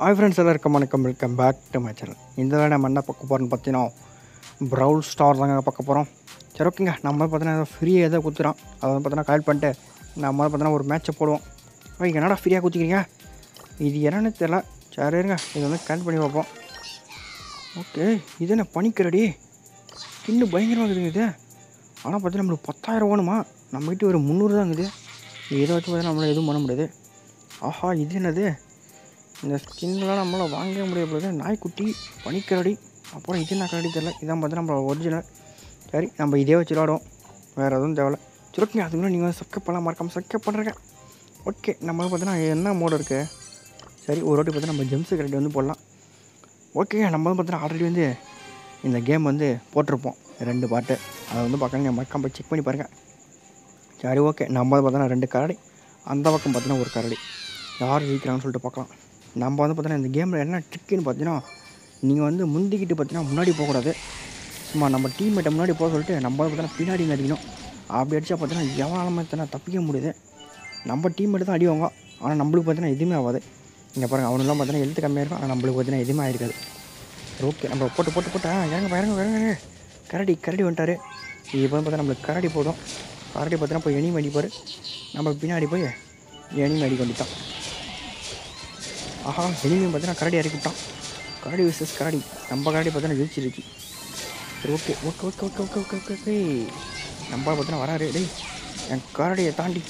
Hi friends எல்லாருக்கும் வணக்கம். Welcome back to my channel இந்த வேலை நம்ம என்ன பார்க்க போகிறோம்னு பார்த்தீங்கன்னா ப்ரௌல் ஸ்டார் தாங்க பார்க்க போகிறோம் சரி ஓகேங்க நம்ம பார்த்தீங்கன்னா ஏதோ ஃப்ரீயாக ஏதோ குத்துறோம் அதை வந்து பார்த்தீங்கன்னா கால் பண்ணிட்டு நம்ம பார்த்தீங்கன்னா ஒரு மேட்ச்சை போடுவோம். ஓகே என்னடா ஃப்ரீயாக குத்திக்கிறீங்க? இது என்னன்னு தெரியல. சரி இருங்க. இதை வந்து கனெக்ட் பண்ணி பார்ப்போம். ஓகே இது என்ன பனிக்கரடி? இன்னும் பயங்கரமாக இருக்குதுங்க இது. ஆனால் பார்த்தீங்கன்னா நம்மளுக்கு பத்தாயிரம் வேணுமா? நம்மகிட்ட ஒரு முந்நூறு தான் இருக்குது. இதை வச்சு பார்த்தீங்கன்னா நம்மளால் எதுவும் பண்ண முடியாது. ஆஹா இது என்னது? இந்த ஸ்கின்லாம் நம்மளால் வாங்கவே முடியாது போது நாய்க்குட்டி பனிக்கரடி அப்புறம் இது என்ன கரடி தெரில இதான் பார்த்தா நம்ம ஒரிஜினல் சரி நம்ம இதே வச்சு விளாடுவோம் வேறு எதுவும் தேவையில்ல. சரி அதுக்குள்ளே அதுக்கு முன்னாடி நீங்கள் சப்ஸ்கிரைப் பண்ணலாம் மறக்காமல் சப்ஸ்கிரைப் பண்ணுறேங்க ஓகே நம்ம பார்த்தீங்கன்னா என்ன மோடு இருக்குது சரி ஒரு வாட்டி பார்த்தா நம்ம ஜெம்ஸு கரடி வந்து போடலாம். ஓகே நம்ம வந்து பார்த்தீங்கன்னா ஆல்ரெடி வந்து இந்த கேம் வந்து போட்டிருப்போம். ரெண்டு பாட்டு அதை வந்து பார்க்க மறக்காம போய் செக் பண்ணி பாருங்கள் சரி ஓகே நம்ம பார்த்தோன்னா ரெண்டு கரடி. அந்த பக்கம் பார்த்தீங்கன்னா ஒரு கரடி. யார் ஜெயிக்கிறாங்கன்னு சொல்லிட்டு பார்க்கலாம். நம்ம வந்து பார்த்தீங்கன்னா இந்த கேமில் என்ன ட்ரிக்குன்னு பார்த்தீங்கன்னா நீங்கள் வந்து முந்திக்கிட்டு பார்த்தீங்கன்னா முன்னாடி போகக்கூடாது. சும்மா நம்ம டீம்மேட்டை முன்னாடி போக சொல்லிட்டு நம்ம வந்து பார்த்தீங்கன்னா பின்னாடி அடிக்கணும். அப்படி அடித்தா பார்த்தீங்கன்னா எவனாலும் எத்தனை தப்பிக்க முடியுது. நம்ம டீம்மேட்டு தான் அடிவாங்க ஆனால் நம்மளுக்கு பார்த்தீங்கன்னா எதுவுமே ஆகாது. இங்கே பாருங்கள் அவனுலாம் பார்த்தீங்கன்னா எழுத்து கம்மியாக இருக்கும். ஆனால் நம்மளுக்கு பார்த்தீங்கன்னா எதுவுமே ஆயிருக்காது. ஓகே நம்ம போட்டு போட்டு போட்டு இறங்க இறங்க இறங்க கரடி கரடி வந்துட்டாரு. இப்போ வந்து பார்த்தா நம்மளுக்கு கரடி போதும். கரடி பார்த்தீங்கன்னா போய் எனிமே அடிப்பார். நம்ம பின்னாடி போய் எனிமே அடிக்க வேண்டியதான் ஆஹா எனிமே பார்த்தீங்கன்னா கரடி இறக்கி விட்டான் கரடி விசஸ் கரடி. நம்ம கரடி பார்த்தீங்கன்னா ஜெயிச்சிருக்கு. சரி okay okay okay okay okay okay okay okay நம்ம பார்த்தீங்கன்னா வராரு. டேய் என் கரடியை தாண்டி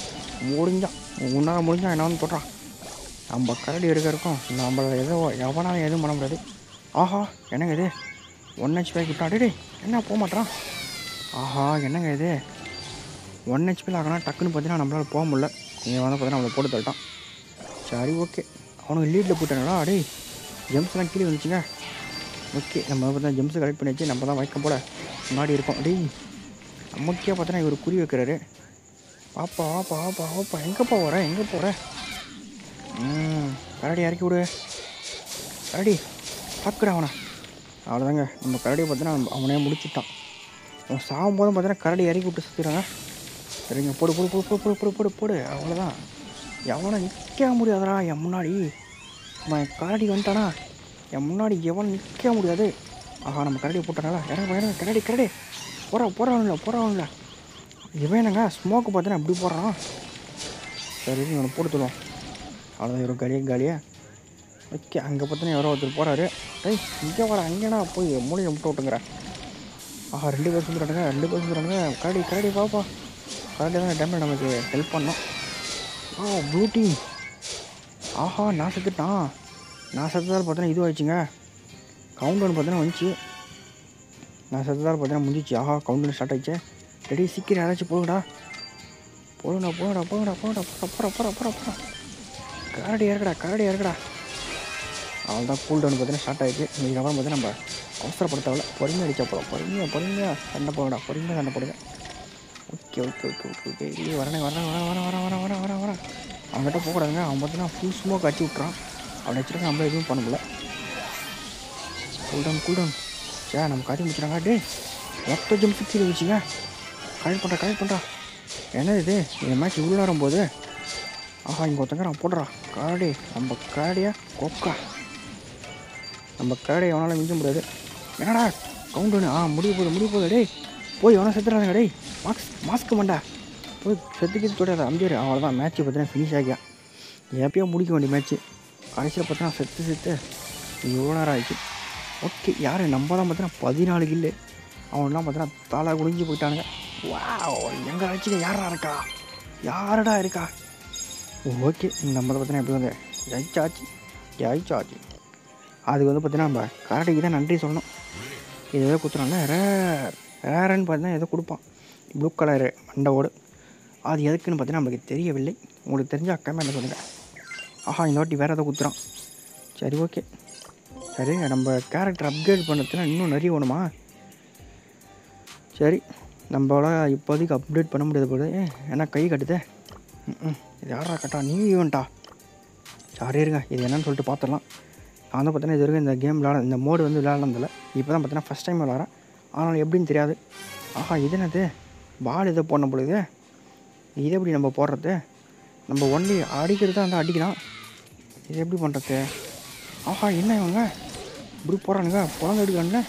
முடிஞ்சான் உன்னால் முடிஞ்சா என்ன வந்து தொடுறான் நம்ம கரடி எடுக்க இருக்கோம். நம்மள எதோ எவனாலும் எதுவும் பண்ண முடியாது. ஆஹா என்னங்க இது? ஒன் ஹெச்பி விட்டான். டே என்ன போக மாட்டான் ஆஹா என்னங்க இது? ஒன் ஹெச்பியில் ஆகணும் டக்குன்னு பார்த்தீங்கன்னா நம்மளால் போக முடியல. நீங்கள் வந்து பார்த்தீங்கன்னா நம்மளை போட்டு தள்ளிட்டான். சரி ஓகே அவனுக்கு லீடில் போட்டானா டேய் ஜெம்ஸ்லாம் கீழே வந்துச்சுங்க ஓகே நம்ம தான் ஜெம்ஸை கலெக்ட் பண்ணி வச்சு நம்ம தான் வைக்க போல முன்னாடி இருக்கோம். டேய் நமக்கே பார்த்தோன்னா இவர் குறி வைக்கிறாரு. பாப்பா வாப்பா வாப்பா வாப்பா. எங்கேப்பா வர? எங்கே போகிற ம் கரடி இறக்கி விடு. கரடி பார்க்குறா அவனை. அவ்வளோதாங்க நம்ம கரடியை பார்த்தோன்னா அவனே முடிச்சுட்டான். அவன் சாகும் போதும் கரடி இறக்கி விட்டு சுற்றுறாங்க சரிங்க போடு போடு போடு போடு போடு போடு போடு போடு. அவ்வளோதான் எவனை நிற்க முடியாதுடா என் முன்னாடி. அவன் கரடி வந்துட்டானா? என் முன்னாடி எவன் நிற்க முடியாது? ஆஹா நம்ம கரடி போட்டாங்களா இறங்க இறங்க கரடி கரடி. போகிறா போகிறவன் இல்லை இவன் என்னங்க ஸ்மோக்கு பார்த்தேன்னா இப்படி போடுறான்? சரி இவனை போட்டு தருவோம். அவ்வளோதான் இவரும் காலியே காலியே? ஓகே அங்கே பார்த்தீங்கன்னா யாரோ ஒருத்தர் போகிறாரு டேய் இங்கே வர அங்கேனா போய் மூலையை முட்டை விட்டுங்கிறேன் ஆஹா ரெண்டு பேர் சுற்றுறானுங்க ரெண்டு பேர் சுற்றுறானுங்க கரடி கரடி பாப்பா. கரடி தான் டைமில் நமக்கு ஹெல்ப் பண்ணோம். ஆ ப்ளூ டீம் ஆஹா நான் செத்துட்டான். நான் செத்ததால் பார்த்தோன்னா இதுவாகிடுச்சுங்க கவுண்டவுன் பார்த்தோன்னா வந்துச்சு. நான் செத்ததால் பார்த்தோன்னா முடிஞ்சிச்சு. ஆஹா கவுண்டவுன் ஸ்டார்ட் ஆயிடுச்சு. ரெடி சீக்கிரம் யாராச்சும் போடுங்கடா போடுங்கடா போகடா போகடா போகடா போடா போகிற போகிற போகிற போடா. கரடி இறக்கடா கரடி இறக்கடா அவள் தான் கூல் டவுன் பார்த்தீங்கன்னா ஸ்டார்ட் ஆயிடுச்சு. இதுக்கப்புறம் பார்த்தீங்கன்னா நம்ம அவசரப்படுத்தவில்லை. பொறுமையாக அடிச்சா போகிறோம் பொறுமையாக பொறுமையாக சண்டை போகடா பொறுமையாக சண்டை போடுங்க. Okay okay okay okay okay இது வரேன் வரேன் வரேன் வரேன் வரேன் வரேன் வரேன் வரேன் வரேன். அவன்கிட்ட போகிறாங்க அவன் பார்த்தீங்கன்னா ஃபுல் ஸ்மோக் அடிச்சு விட்றான் அவனை வச்சுருக்க நம்மள எதுவும் பண்ண முடியல. கூல்டவுன் கூல்டவுன் கூல் சே நம்ம காட்டி முடிச்சுறாங்க டே மொத்த ஜம் சிக்ஸ் வச்சுங்க கலெக்ட் பண்ணுறா கலெக்ட் பண்ணுறா என்ன இது? இந்த மேட்ச் இவ்வளோ வரும்போது? ஆஹா இங்கே ஒருத்தங்க நான் போடுறா. காடி நம்ம காடியா கொக்கா. நம்ம காடி எவனாலும் மிஞ்ச முடியாது. என்னடா? கவுண்டனு ஆ முடிய போகுது முடிய போகுது. டேய் போய் எவனா செத்துறாங்க டேய். மாஸ்க் மாஸ்க் மண்டா. போய் செத்துக்கிட்டு தொடாத அம்பியார் அவ்வளோதான் மேட்ச்சு பார்த்தீங்கன்னா ஃபினிஷ் ஆகியா. எப்பயோ முடிக்க வேண்டிய மேட்ச்சு கடைசியில் பார்த்தா செத்து செத்து. இவ்வளோ நேரம் ஆயிடுச்சு. ஓகே யார்? நம்ம தான் பார்த்தீங்கன்னா பதினாலு கில்லு அவன்லாம் பார்த்தீங்கன்னா தலை குடிஞ்சு போயிட்டானுங்க. வா எங்கே ஆச்சுங்க யாரா இருக்கா? யாரடா இருக்கா? ஓகே நம்ம தான் பார்த்தீங்கன்னா எப்படி வந்து ஜெயிச்சாச்சு. ஜெயிச்சாச்சு. அதுக்கு வந்து பார்த்தீங்கன்னா நம்ம கரடிக்கு தான் நன்றி சொல்லணும். இதுவே குத்துறோம்ல ரே ரேரன்னு பார்த்தீங்கன்னா ஏதோ கொடுப்பான். ப்ளூ கலரு மண்டவோடு அது எதுக்குன்னு பார்த்தீங்கன்னா நம்மளுக்கு தெரியவில்லை. உங்களுக்கு தெரிஞ்ச அக்காமே என்ன சொல்லுங்கள் ஆஹா இந்த வாட்டி வேறு ஏதோ குத்துறான். சரி ஓகே சரிங்க நம்ம கேரக்டர் அப்கிரேட் பண்ணுறதுனா இன்னும் நிறைய வேணுமா? சரி நம்மளால் இப்போதைக்கு அப்டேட் பண்ண முடியாது போது ஏன்னா கை கட்டுதே? ம் இது யாரா கட்டா? நீ ஈவெண்ட்டா சாரி இருங்க. இது என்னன்னு சொல்லிட்டு பார்த்துடலாம். நான் வந்து பார்த்தீங்கன்னா இது வரைக்கும் இந்த கேம் விளாட இந்த மோடு வந்து விளையாடுனதில்ல இப்போ தான் பார்த்தீங்கன்னா ஃபஸ்ட் டைம் விளாட்றேன். ஆனால் எப்படின்னு தெரியாது. ஆஹா இது என்னது? பால் எதோ போடணும் பொழுது இது. எப்படி நம்ம போடுறது? நம்ம ஒன்லி அடிக்கிறது தான் வந்து அடிக்கலாம். இது எப்படி பண்ணுறது ஆஹா என்ன இவங்க? இப்படி போகிறானுங்க குழந்தை எடுக்கானுல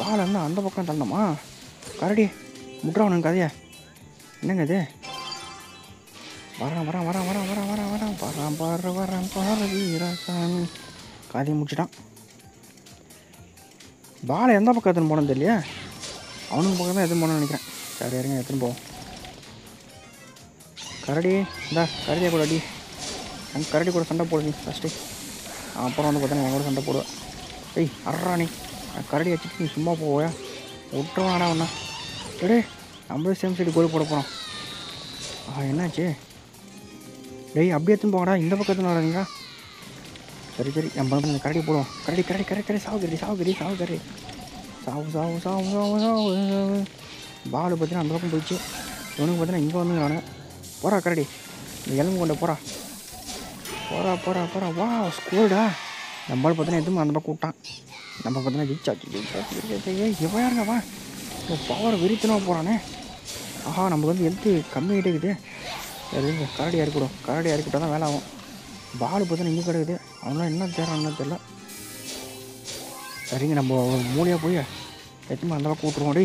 பால் வந்து அந்த பக்கம் தள்ளணுமா? கரடி முட்றானுங்க கதையை. என்னங்க இது? வரேன் வரேன் வரேன் வரேன் வரேன் வரேன் வரேன். வரேன் பாரு வரேன் பாரு வீரசாமி. கதையை முடிச்சிட்டான். வாழை எந்த பக்கம் எடுத்துன்னு போனோம் தெரியலையே? அவனுக்கு பக்கம் தான் எடுத்துன்னு போனோம்னு நினைக்கிறேன். சரி இறங்க எடுத்துன்னு போவோம் கரடி இந்தா கரடியை கூட அடி. அங்கே கரடி கூட சண்டை போடு நீ ஃபஸ்ட்டு அப்புறம் வந்து பார்த்தா என் கூட சண்டை போடுவேன். ஏய் அர்றா நீ. கரடி வச்சுட்டு நீ சும்மா போவோயா? விட்டுருவாடா ஒன்றா டே நம்மளே சேம் சைடு கோல் போட போகிறோம் ஆ என்னாச்சு? டேய் அப்படியே எடுத்துன்னு போங்கடா. இந்த பக்கத்தில் வராங்க சரி சரி. நம்ம வந்து கரடி போடுவோம். கரடி கரடி கரடி கரடி. சாவு கரடி சாவு கரடி சாவு கரடி. சாவு சாவு சாவு சாவு சாவு சாவு. பால் பார்த்தீங்கன்னா அந்த பக்கம் போயிடுச்சு. இவனுக்கு பார்த்தீங்கன்னா இங்கே வந்து நான் போகிறா கரடி. இந்த எலும்பு கொண்டு போகிறா போகிறா போகிறா போகிறா வா ஸ்கூல்டா. நம்மளை பார்த்தீங்கன்னா எதுவும் அந்த பக்கம் விட்டான். நம்ம பார்த்தீங்கன்னா ஜெயிச்சாச்சு ஜெயிச்சாச்சு ஜெயிச்சாச்சு ஏய் இவன் யாருங்க பவர் விரித்தனா போகிறானே ஆஹா நமக்கு வந்து ஹெல்த்து கம்மியாகிட்டே இருக்குது. சரி கரடி இறக்கிடும் கரடி இறக்கிட்டா தான் வேலை ஆகும். பால் பார்த்தீங்கன்னா இங்கே கிடக்குது. அவனால் என்ன தேடுறான் தெரில சரிங்க நம்ம மூலையாக போய் எத்தனை அந்த அளவுக்கு விட்ருவோம் டே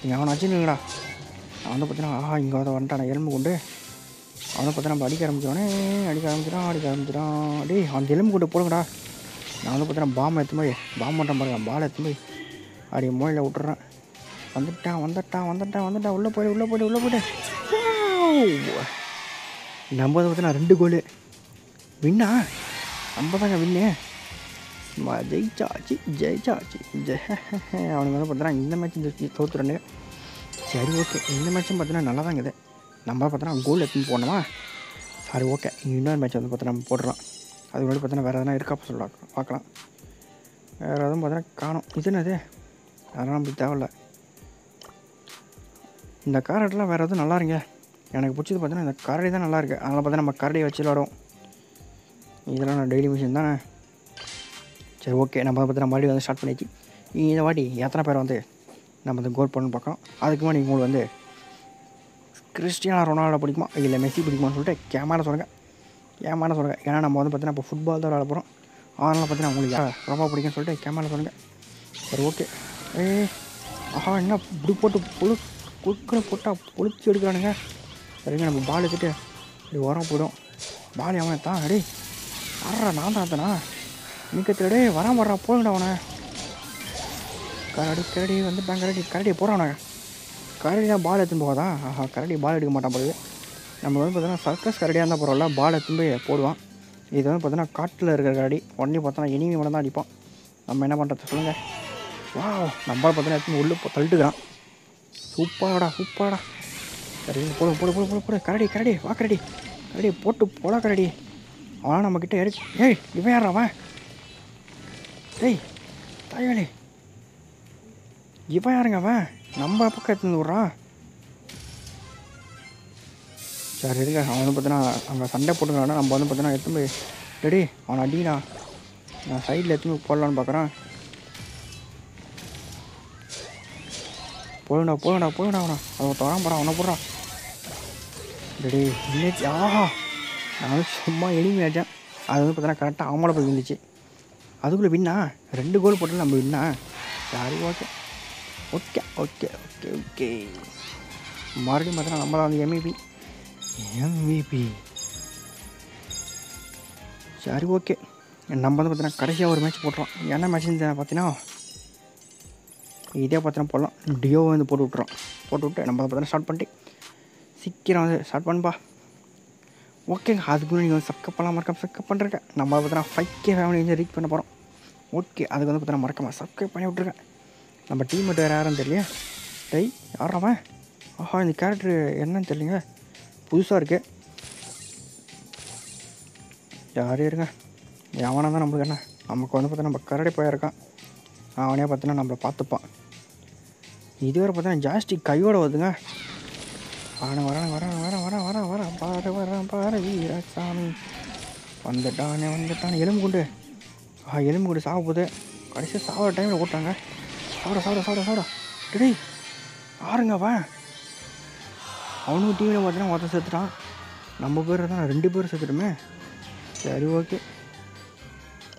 நீங்கள் அவனை வச்சுருங்கடா அவன் வந்து பார்த்தீங்கன்னா ஆஹா இங்கே வந்து வந்துட்டான் எலும்பு கொண்டு. அவனை பார்த்தா நம்ம அடிக்க ஆரம்பிச்சோடனே அடிக்க ஆரம்பிச்சிடான் அடிக்க ஆரம்பிச்சிடான் டே அவன் எலும்பு கொண்டு போடுங்கடா. நான் வந்து பார்த்தீங்கன்னா பாம்பை எடுத்து போய் பாம்பு பண்ணுறேன் பாருங்க பாலை எடுத்து போய் அப்படி மூலையில் விட்டுறேன். வந்துட்டான் வந்துட்டான் வந்துட்டான் வந்துட்டான். உள்ளே போய்டு உள்ளே போய்ட்டு உள்ளே போய்ட்டு நம்ம வந்து பார்த்தீங்கன்னா ரெண்டு கோல். வின்னா? நம்ம தாங்க வின்னு ம- ஜெயிச்சாச்சு ஜெயிச்சாச்சு ஜெ அவனுக்கு வந்து பார்த்தீங்கன்னா இந்த மேட்ச் ஜெயிச்சு தோத்துறேன்னு சரி ஓகே இந்த மேட்ச்சும் பார்த்தீங்கன்னா நல்லா தாங்க இது. நம்ம பார்த்தோன்னா கோல் எடுத்துன்னு போடணுமா சரி ஓகே இன்னொரு மேட்ச் வந்து பார்த்தா நம்ம போடுறோம் அது முன்னாடி பார்த்தோன்னா வேறு எதனா இருக்கா சொல்லலாம். பார்க்கலாம். வேறு எதுவும் பார்த்தோன்னா காணும். இது என்னது? அதெல்லாம் நம்மளுக்கு தேவையில்ல. இந்த காரட்லாம் வேறு எதுவும் நல்லா இருங்க எனக்கு பிடிச்சது பார்த்தீங்கன்னா இந்த கரடி தான் நல்லாயிருக்கு அதனால் பார்த்தா நம்ம கரடியை வச்சு விளாடுவோம் இதெல்லாம் நான் டெய்லி மிஷின் தானே? சரி ஓகே நம்ம பற்றி நம்ம மறுபடியும் வந்து ஸ்டார்ட் பண்ணியாச்சு. இந்த வாட்டி எத்தனை பேர் வந்து நம்ம வந்து கோல் பண்ணணும் பார்க்கலாம். அதுக்கு முன்னாடி உங்களுக்கு வந்து கிறிஸ்டியானா ரொனால்டோ பிடிக்குமா? இல்லை மெஸ்ஸி பிடிக்குமான்னு சொல்லிட்டு கேமரா சொல்லுங்கள் கேமரா சொல்லுங்கள் ஏன்னா நம்ம வந்து பார்த்தீங்கன்னா இப்போ ஃபுட்பால் தான் விளாட போகிறோம் அதனால் பார்த்தீங்கன்னா உங்களுக்கு யார் ரொம்ப பிடிக்கும்னு சொல்லிட்டு கேமரா சொல்லுங்கள் சரி ஓகே ஏய் ஆஹா என்ன இப்படி போட்டு புழு குழுக்களை போட்டால் பொழிச்சு எடுக்கிறானுங்க. சரிங்க நம்ம பால் எடுத்துட்டு இப்படி உரம் போயிடும் பால் எவன் தான் அடி ஆடுறா நான் தான் தானா நீக்கத்தில் டே வரான் வர்றா போங்கடா அவனை. கரடி கரடி வந்து கரடி கரடி போகிறானே கரடி தான் பால் எடுத்துன்னு போகாதா? ஆஹா கரடி பால் எடுக்க மாட்டான் போகுது நம்ம வந்து பார்த்தோன்னா சர்க்கஸ் கரடியாக இருந்தால் பரவாயில்ல பால் எடுத்துன்னு போய் போடுவான். இது வந்து பார்த்தோன்னா காட்டில் இருக்கிற கரடி. உடனே பார்த்தோன்னா இனிமே மட்டும் தான் அடிப்பான். நம்ம என்ன பண்ணுறது சொல்லுங்கள் வா நம்மளால் பார்த்தோன்னா எடுத்துன்னு உள்ளே போ- தள்ளிட்டுக்கிறான். சூப்பராடா சூப்பராடா. கரடி போடு போடு போடு போடு போடு. கரடி கரடி வா கரடி. கரடி போட்டு போடா கரடி. அவனா நம்மக்கிட்ட எடு ஏய் இவன் யார் அவன்? டேய் தாய்வேலி. இவன் யாருங்க அவன்? நம்ம பக்கம் எடுத்துன்னு விட்றான் சரி இருங்க. அவன் வந்து பார்த்தீங்கன்னா அங்கே சண்டை போட்டுக்கிறானா நம்ம வந்து பார்த்தீங்கன்னா எடுத்து போய் டெடி அவனை அடிடா. நான் சைடில் எடுத்து போய் போடலான்னு பார்க்குறேன் போடுடா போடுடா போடுடா அவனா. அவன் தொடாம போகிறான் அவனை போடுறான் டெடி ஆஹா. நான் வந்து சும்மா எளிமையாச்சேன் அது வந்து பார்த்தீங்கன்னா கரெக்டாக அவங்கள போய் விழுந்துச்சு. அதுக்குள்ளே வின்னா ரெண்டு கோல் போட்டு நம்ம வின்னா சரி okay okay okay okay okay மறுபடியும் பார்த்தீங்கன்னா நம்ம தான் வந்து எம்இபி எம்இபி சரி ஓகே நம்ம வந்து பார்த்தீங்கன்னா கடைசியாக ஒரு மேட்ச் போட்டுறோம் என்ன மேட்ச்னு பார்த்தீங்கன்னா இதே பார்த்தோன்னா போடலாம். டியோ வந்து போட்டு விட்றோம் போட்டு விட்டு நம்ம பார்த்தோன்னா ஸ்டார்ட் பண்ணிட்டு சீக்கிரம் வந்து ஸ்டார்ட் பண்ணுப்பா ஓகேங்க அதுக்கு முன்னாடி நீங்கள் வந்து சப்ஸ்கிரைப் பண்ணலாம் மறக்காம சப்ஸ்கிரைப் பண்ணுறேன் நம்ம பார்த்தீங்கன்னா ஃபைவ் கே ஃபேமிலி வந்து ரீச் பண்ண போகிறோம் ஓகே அதுக்கு வந்து பார்த்தீங்கன்னா மறக்காமல் சப்ஸ்கிரைப் பண்ணி விட்ருக்கேன் நம்ம டீம் வேறு யாரும் தெரியல டேய் யாராவன் ஆஹா இந்த கேரக்டர் என்னன்னு தெரியலங்க புதுசாக இருக்குது யாரே இருங்க. எவனாக தான் நம்மளுக்கு என்ன? நமக்கு வந்து பார்த்தா நம்ம கரடி போயிருக்கான் அவனே பார்த்தீங்கன்னா நம்மளை பார்த்துப்பான். இதுவரை பார்த்தீங்கன்னா ஜாஸ்தி கையோடு வருதுங்க. வரேன் வரேன் வரேன் வரேன் வரேன் வரேன் வரேன் பாரு வரேன் பாரு வீராசாமி. வந்துட்டானே வந்துட்டானே. எலும்பு கொண்டு. ஆ எலும்பு கொண்டு சாக போகுது கடைசியாக சாவர டைமில் ஓட்டாங்க சாப்பிட சாப்பிட சாப்பிட சாப்பிட டேய் ஆறுங்க அவன். அவனுக்கு டிவியில் பார்த்தீங்கன்னா ஒருத்தன் செத்துட்டான். நம்ம பேர் தான் ரெண்டு பேரும் செத்துட்டுமே. சரி ஓகே.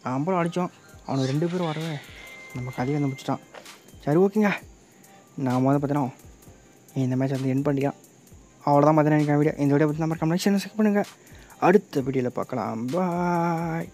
நம்மளும் அடித்தோம் அவனுக்கு ரெண்டு பேரும் வரவே. நம்ம கதையை வந்து முடிச்சிட்டான். சரி ஓகேங்க. நான் முதல்ல பார்த்தீங்கன்னா இந்த மேட்ச் வந்து என் பண்ணிக்கலாம். அவ்வளோதான் பார்த்தீங்கன்னா எனக்கு வீடியோ இந்த வீடியோ பற்றி நம்ம கமெண்ட் செக் பண்ணுங்கள் அடுத்த வீடியோவில் பார்க்கலாம். பாய்